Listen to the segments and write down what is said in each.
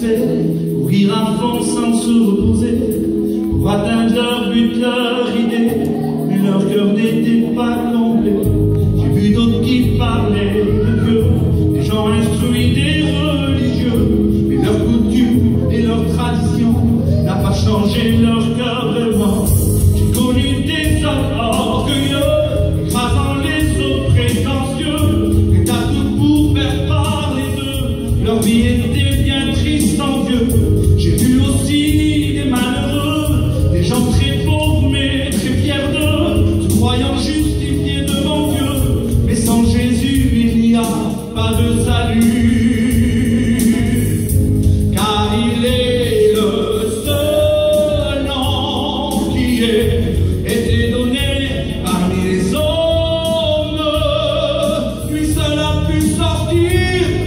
Pour rire à fond sans se reposer, pour atteindre leur but, leur idée, mais leur cœur n'était pas comblé. J'ai vu d'autres qui parlaient de Dieu, des gens instruits, des religieux, mais leurs coutumes et leurs traditions n'a pas changé leur nom qui ait été donné parmi les hommes. Lui seul a pu sortir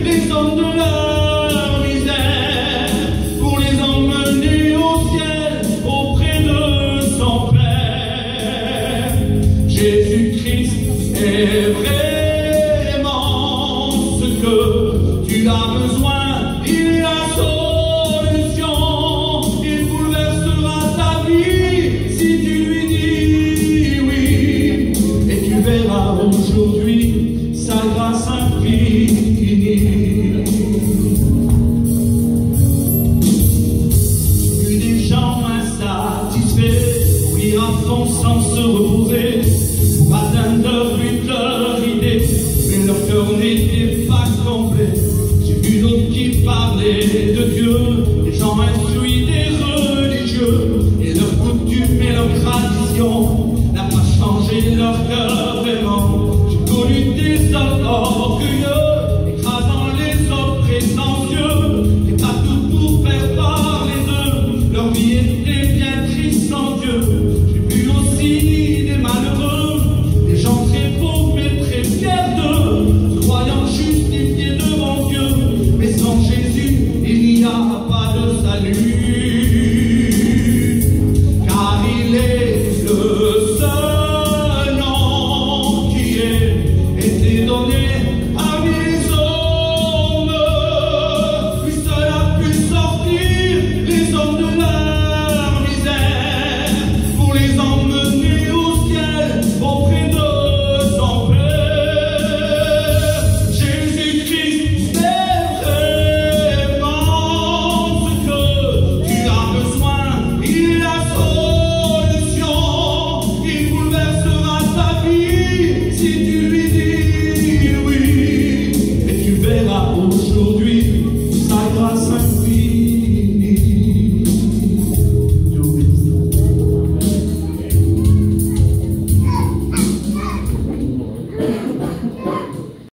les hommes de leur misère pour les emmener au ciel auprès de son Père. Jésus-Christ est vraiment ce que tu as besoin. retrouver pour atteindre une leur idée, mais leur cœur n'était pas complet. J'ai vu d'autres qui parlaient de Dieu, des gens instruits. salut.